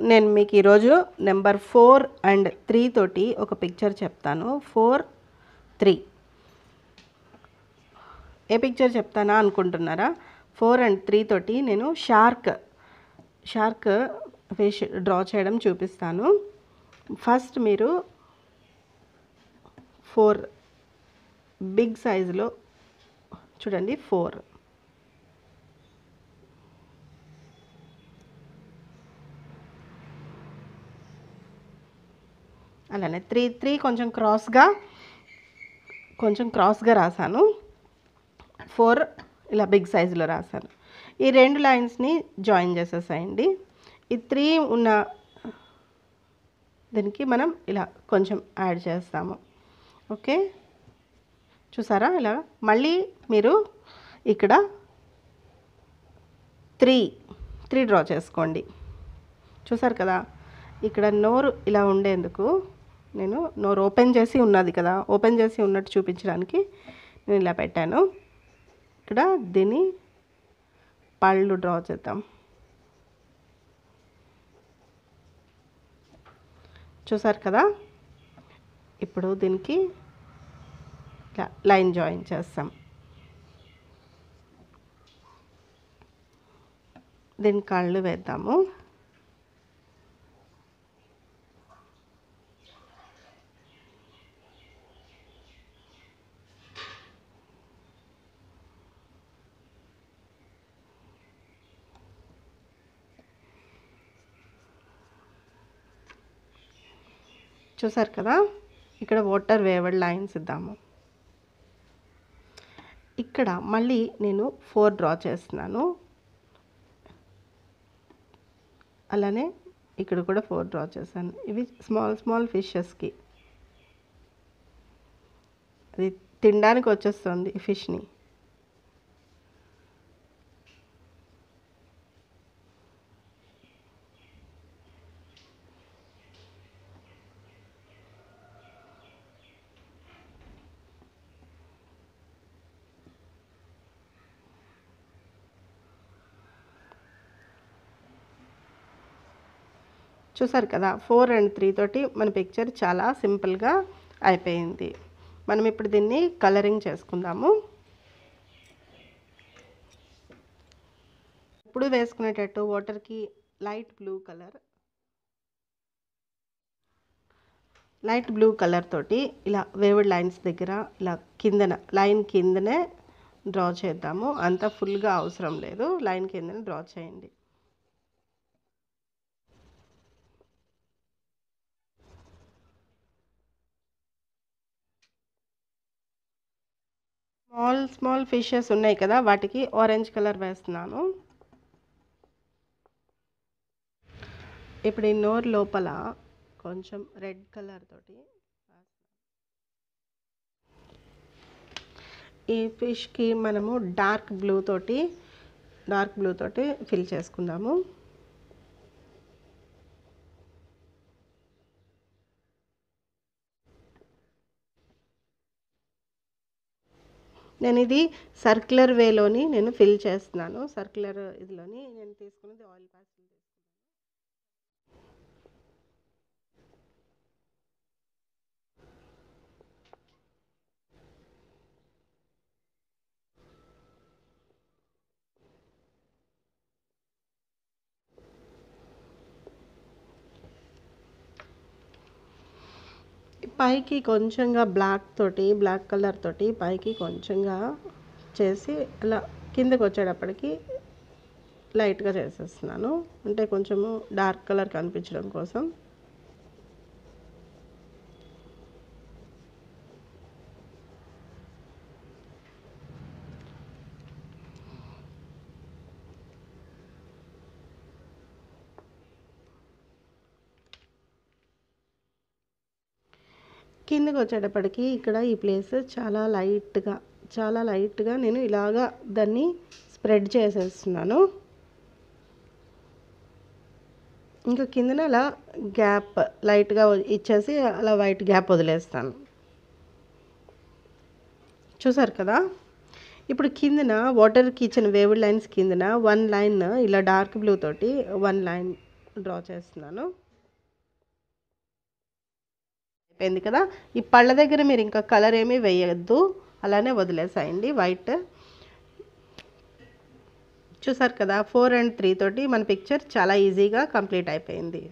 నేను మీకు ఈరోజు నెంబర్ ఫోర్ అండ్ త్రీ తోటి ఒక పిక్చర్ చెప్తాను. Four three. ఏ పిక్చర్ చెప్తానా అనుకుంటున్నారా? ఫోర్ అండ్ త్రీ తోటి నేను షార్క్ షార్క్ ఫిష్ డ్రా చేయడం చూపిస్తాను. ఫస్ట్ మీరు ఫోర్ బిగ్ సైజులో చూడండి ఫోర్. అలానే త్రీ త్రీ కొంచెం క్రాస్గా కొంచెం క్రాస్గా రాశాను. ఫోర్ ఇలా బిగ్ సైజులో రాశాను. ఈ రెండు లైన్స్ని జాయిన్ చేసేసాయండి. ఈ త్రీ ఉన్న దీనికి మనం ఇలా కొంచెం యాడ్ చేస్తాము. ఓకే? చూసారా? ఇలా మళ్ళీ మీరు ఇక్కడ త్రీ త్రీ డ్రా చేసుకోండి. చూసారు కదా? ఇక్కడ నోరు ఇలా ఉండేందుకు నేను నోరు ఓపెన్ చేసి ఉన్నది కదా ఓపెన్ చేసి ఉన్నట్టు చూపించడానికి నేను ఇలా పెట్టాను. ఇక్కడ దీన్ని పళ్ళు డ్రా చేద్దాం. చూసారు కదా? ఇప్పుడు దీనికి లైన్ జాయిన్ చేస్తాం. దీని కళ్ళు వేద్దాము. చూసారు కదా? ఇక్కడ వాటర్ వేవడ్ లైన్స్ ఇద్దాము. ఇక్కడ మళ్ళీ నేను ఫోర్ డ్రా చేస్తున్నాను. అలానే ఇక్కడ కూడా ఫోర్ డ్రా చేశాను. ఇవి స్మాల్ స్మాల్ ఫిషెస్కి అది తినడానికి వచ్చేస్తుంది ఈ ఫిష్ని చూసారు కదా ఫోర్ అండ్ త్రీ తోటి మన పిక్చర్ చాలా సింపుల్గా అయిపోయింది. మనం ఇప్పుడు దీన్ని కలరింగ్ చేసుకుందాము. ఇప్పుడు వేసుకునేటట్టు వాటర్కి light blue colour light blue colour తోటి ఇలా వేవ్డ్ లైన్స్ దగ్గర ఇలా కిందన లైన్ కిందనే డ్రా చేద్దాము. అంత ఫుల్గా అవసరం లేదు. లైన్ కిందనే డ్రా చేయండి. స్మాల్ స్మాల్ ఫిషెస్ ఉన్నాయి కదా వాటికి ఆరెంజ్ కలర్ వేస్తున్నాను. ఇప్పుడు ఈ నోరు లోపల కొంచెం రెడ్ కలర్ తోటి ఈ ఫిష్కి మనము డార్క్ బ్లూ తోటి డార్క్ బ్లూ తోటి ఫిల్ చేసుకుందాము. నేను ఇది సర్క్యులర్ వేలోని నేను ఫిల్ చేస్తున్నాను. సర్క్యులర్ ఇదిలోని నేను తీసుకున్నది ఆయిల్ ప్యాక్ పైకి కొంచెంగా బ్లాక్ తోటి బ్లాక్ కలర్ తోటి పైకి కొంచెంగా చేసి అలా కిందకి వచ్చేటప్పటికి లైట్గా చేసేస్తున్నాను. అంటే కొంచెము డార్క్ కలర్ కనిపించడం కోసం. కిందకి వచ్చేటప్పటికి ఇక్కడ ఈ ప్లేస్ చాలా లైట్గా చాలా లైట్గా నేను ఇలాగా దాన్ని స్ప్రెడ్ చేసేస్తున్నాను. ఇంకా కిందన అలా గ్యాప్ లైట్గా ఇచ్చేసి అలా వైట్ గ్యాప్ వదిలేస్తాను. చూసారు కదా? ఇప్పుడు కిందన వాటర్ కిచెన్ వేవ్డ్ లైన్స్ కిందన వన్ లైన్ ఇలా డార్క్ బ్లూ తోటి వన్ లైన్ డ్రా చేస్తున్నాను. అయిపోయింది కదా. ఈ పళ్ళ దగ్గర మీరు ఇంకా కలర్ ఏమీ వేయద్దు. అలానే వదిలేసాయండి. వైట్ చూసారు కదా ఫోర్ అండ్ త్రీ తోటి మన పిక్చర్ చాలా ఈజీగా కంప్లీట్ అయిపోయింది.